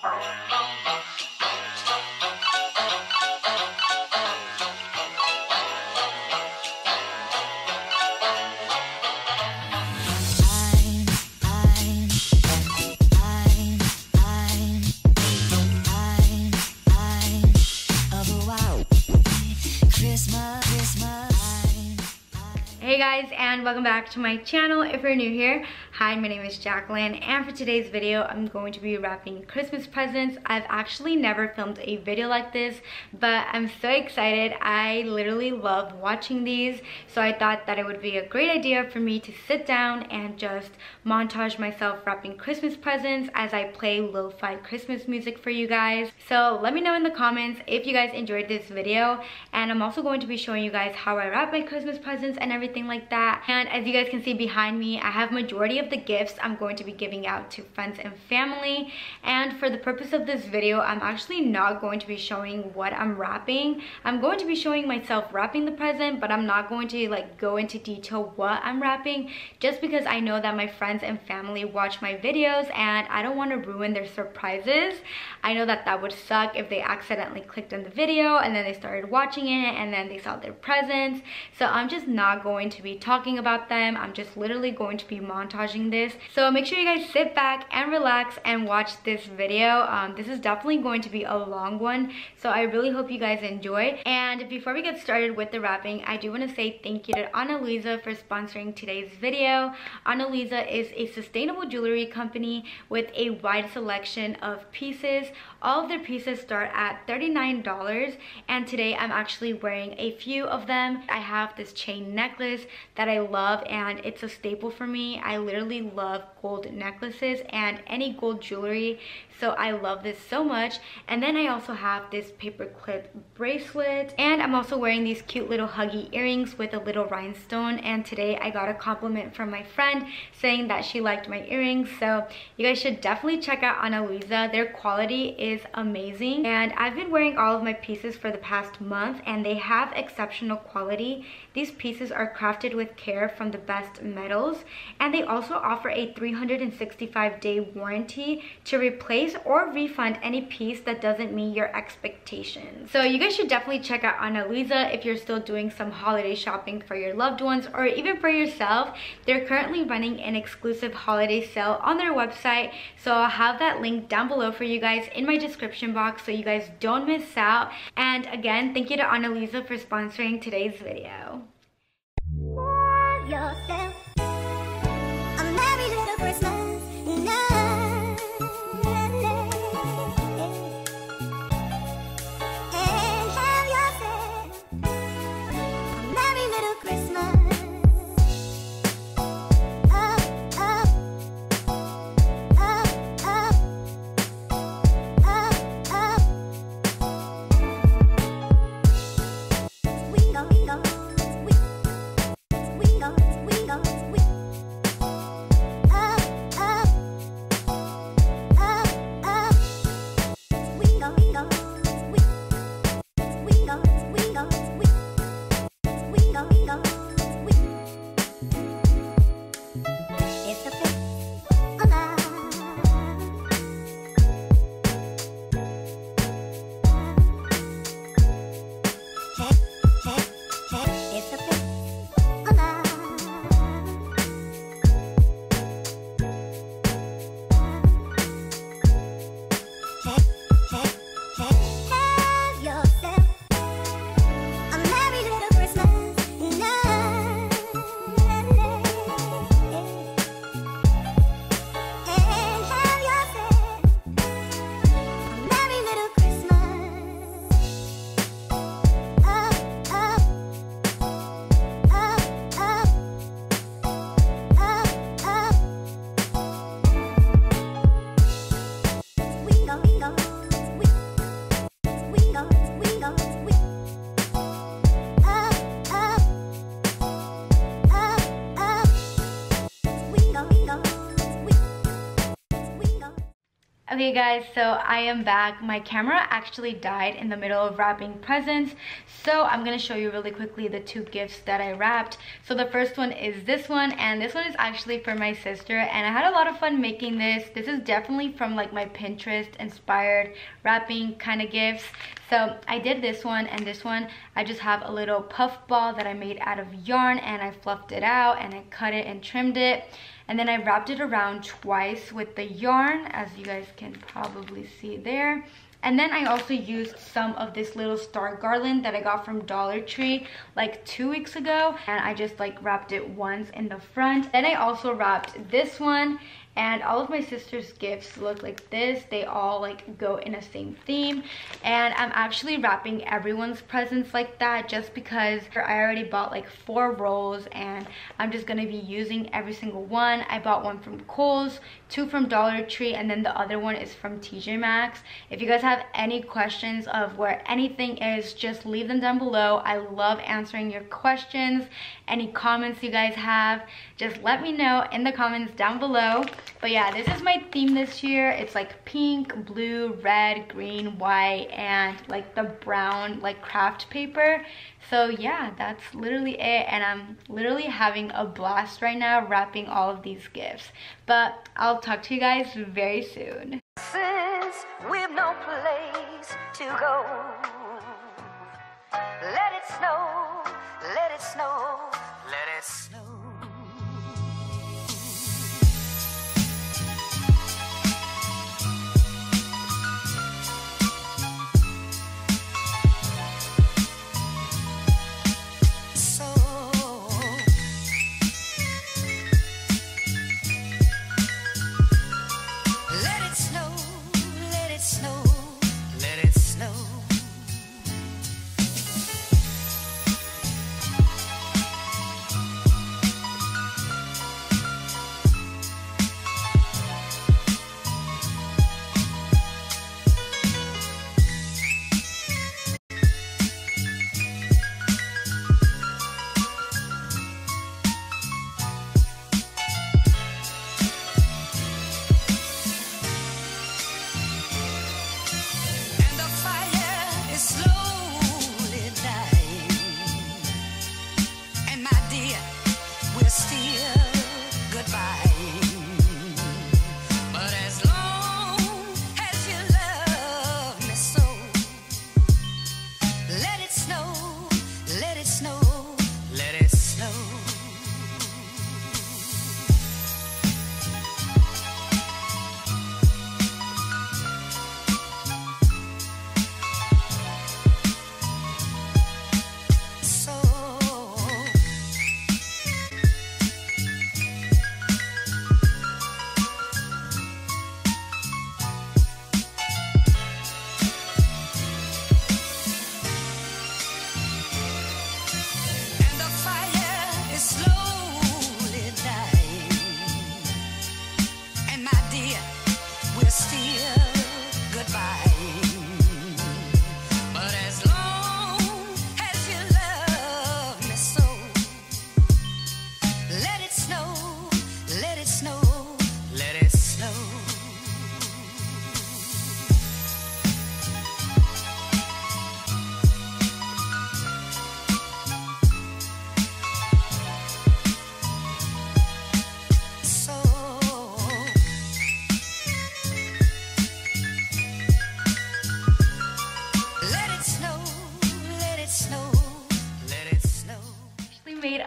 好。Welcome back to my channel. If you're new here, hi my name is Jackeline and for today's video I'm going to be wrapping Christmas presents. I've actually never filmed a video like this but I'm so excited. I literally love watching these so I thought that it would be a great idea for me to sit down and just montage myself wrapping Christmas presents as I play lo-fi Christmas music for you guys. So let me know in the comments if you guys enjoyed this video and I'm also going to be showing you guys how I wrap my Christmas presents and everything like that. And as you guys can see behind me, I have majority of the gifts I'm going to be giving out to friends and family. And for the purpose of this video, I'm actually not going to be showing what I'm wrapping. I'm going to be showing myself wrapping the present, but I'm not going to like go into detail what I'm wrapping just because I know that my friends and family watch my videos and I don't want to ruin their surprises. I know that that would suck if they accidentally clicked on the video and then they started watching it and then they saw their presents. So I'm just not going to be talking about them. I'm just literally going to be montaging this. So make sure you guys sit back and relax and watch this video. Um, this is definitely going to be a long one. So I really hope you guys enjoy. And before we get started with the wrapping, I do want to say thank you to Ana Luisa for sponsoring today's video. Ana Luisa is a sustainable jewelry company with a wide selection of pieces. All of their pieces start at $39 and today I'm actually wearing a few of them. I have this chain necklace that I love and it's a staple for me. I literally love gold necklaces and any gold jewelry so I love this so much. And then I also have this paperclip bracelet. And I'm also wearing these cute little huggy earrings with a little rhinestone. And today I got a compliment from my friend saying that she liked my earrings. So you guys should definitely check out Ana Luisa. Their quality is amazing. And I've been wearing all of my pieces for the past month and they have exceptional quality. These pieces are crafted with care from the best metals and they also offer a 365 day warranty to replace or refund any piece that doesn't meet your expectations. So you guys should definitely check out Ana Luisa if you're still doing some holiday shopping for your loved ones or even for yourself. They're currently running an exclusive holiday sale on their website. So I'll have that link down below for you guys in my description box so you guys don't miss out. And again, thank you to Ana Luisa for sponsoring today's video Okay guys, so I am back. My camera actually died in the middle of wrapping presents. So I'm gonna show you really quickly the two gifts that I wrapped. So the first one is this one and this one is actually for my sister and I had a lot of fun making this. This is definitely from like my Pinterest inspired wrapping kind of gifts. So I did this one and this one, I just have a little puff ball that I made out of yarn and I fluffed it out and I cut it and trimmed it. And then I wrapped it around twice with the yarn, as you guys can probably see there. And then I also used some of this little star garland that I got from Dollar Tree like two weeks ago. And I just like wrapped it once in the front. Then I also wrapped this one and all of my sister's gifts look like this. They all like go in a same theme. And i'm actually wrapping everyone's presents like that just because i already bought like four rolls and i'm just gonna be using every single one. I bought one from kohl's two from dollar tree and then the other one is from tj maxx. If you guys have any questions of where anything is just leave them down below. I love answering your questions. Any comments you guys have just let me know in the comments down below but yeah, this is my theme this year. It's like pink, blue, red, green, white, and like the brown like craft paper. So yeah, that's literally it. And I'm literally having a blast right now wrapping all of these gifts. But I'll talk to you guys very soon.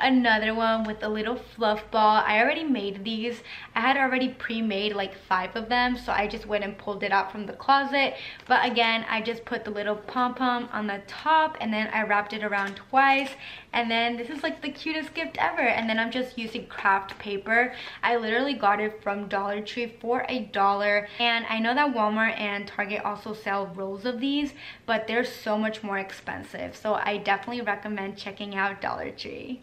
Another one with a little fluff ball. I already made these. I had already pre-made like five of them, so I just went and pulled it out from the closet. But again, I just put the little pom-pom on the top and then I wrapped it around twice. And then this is like the cutest gift ever. And then I'm just using craft paper. I literally got it from Dollar Tree for a dollar. And I know that Walmart and Target also sell rolls of these, but they're so much more expensive. So I definitely recommend checking out Dollar Tree.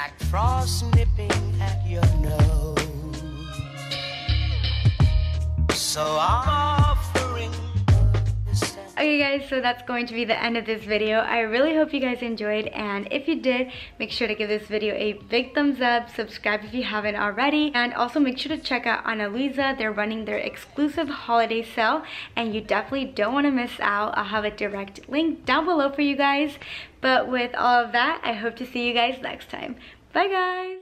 Jack Frost nipping at your nose. So offering. Okay guys, so that's going to be the end of this video. I really hope you guys enjoyed and if you did, make sure to give this video a big thumbs up, subscribe if you haven't already, and also make sure to check out Ana. They're running their exclusive holiday sale and you definitely don't want to miss out. I'll have a direct link down below for you guys. But with all of that, I hope to see you guys next time. Bye guys!